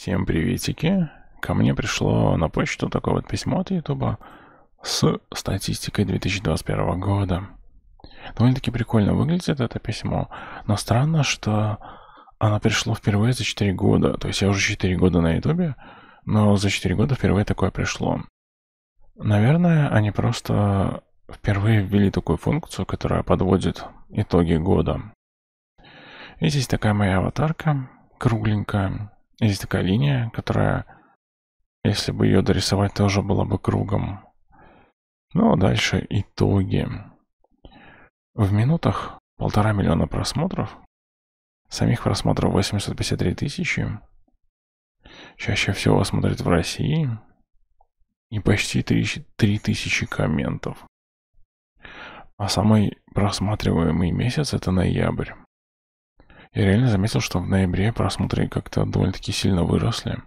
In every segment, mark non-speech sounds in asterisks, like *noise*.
Всем приветики. Ко мне пришло на почту такое вот письмо от Ютуба с статистикой 2021 года. Довольно-таки прикольно выглядит это письмо, но странно, что оно пришло впервые за 4 года. То есть я уже 4 года на Ютубе, но за 4 года впервые такое пришло. Наверное, они просто впервые ввели такую функцию, которая подводит итоги года. И здесь такая моя аватарка, кругленькая, есть такая линия, которая, если бы ее дорисовать, тоже была бы кругом. Ну, а дальше итоги. В минутах полтора миллиона просмотров. Самих просмотров 853 тысячи. Чаще всего смотрят в России. И почти 3, 3 тысячи комментов. А самый просматриваемый месяц это ноябрь. Я реально заметил, что в ноябре просмотры как-то довольно-таки сильно выросли.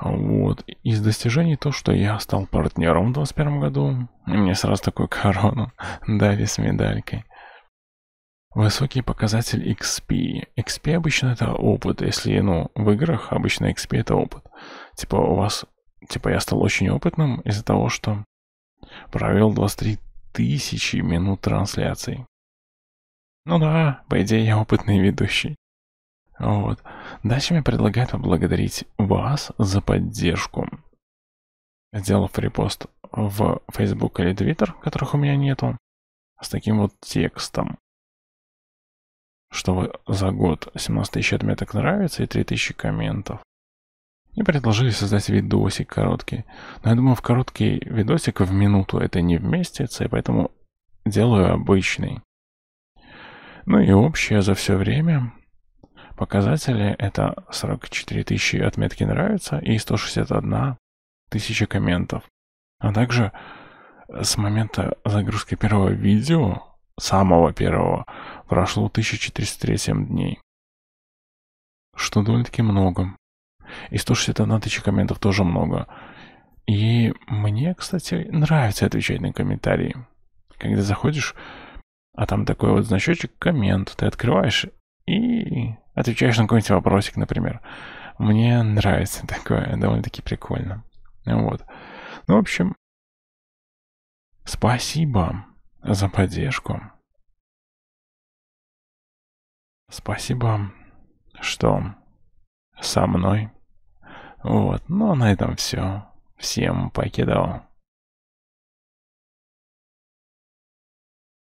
Вот. Из достижений то, что я стал партнером в 2021 году. И мне сразу такую корону *laughs* дали с медалькой. Высокий показатель XP. XP обычно это опыт. Если, ну, в играх обычно XP это опыт. Типа у вас... Типа я стал очень опытным из-за того, что провел 23 тысячи минут трансляций. Ну да, по идее, я опытный ведущий. Вот. Дальше мне предлагают поблагодарить вас за поддержку. Сделав репост в Facebook или Twitter, которых у меня нету, с таким вот текстом. Что вы за год 17 тысяч отметок нравится и 3000 комментов. И предложили создать видосик короткий. Но я думаю, в короткий видосик в минуту это не вместится, и поэтому делаю обычный. Ну и общее за все время показатели это 44 тысячи отметки нравится и 161 тысяча комментов. А также с момента загрузки первого видео, самого первого, прошло 1437 дней. Что довольно-таки много. И 161 тысяча комментов тоже много. И мне, кстати, нравится отвечать на комментарии. Когда заходишь а там такой вот значочек коммент. Ты открываешь и отвечаешь на какой-нибудь вопросик, например. Мне нравится такое, *laughs* довольно-таки прикольно. Вот. Ну, в общем, спасибо за поддержку. Спасибо, что со мной. Вот. Ну, а на этом все. Всем покидал.